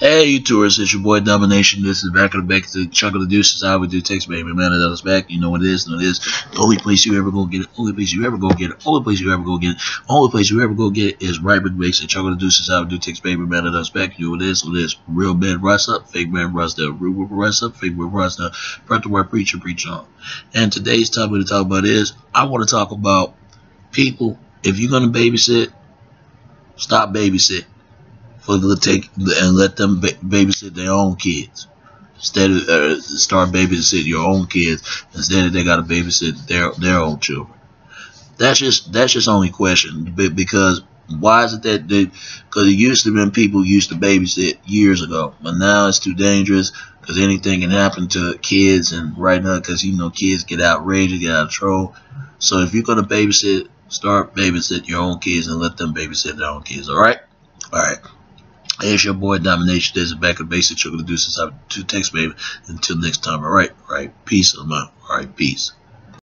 Hey, you tourists, it's your boy Domination. This is back of the back to Chuck of the Deuces. How we do text baby man that us back. You know what it is, know what it is. The only place you ever go get it, only place you ever go get it, only place you ever go get it, only place you ever go get it is right with Base and Chuck of the Deuces. How we do text baby man that us back. You know what it is, what it is. Real man rise up, fake man rise down. Real man rise up, fake man rise down. Front to where preacher preach on. And today's topic to talk about is I want to talk about people. If you're gonna babysit, stop babysitting for the take and let them babysit their own kids. Instead of uh, start babysitting your own kids instead of they got to babysit their their own children. That's just that's just only question because why is it that they because it used to been people used to babysit years ago but now it's too dangerous because anything can happen to kids and right now because you know kids get outrageous, get out of control. So if you're gonna babysit start babysit your own kids and let them babysit their own kids all right Hey, it's your boy Domination. There's a back of basic. You're gonna do since I have two text, baby. Until next time. All right, all right. Peace. I'm out. All right, peace.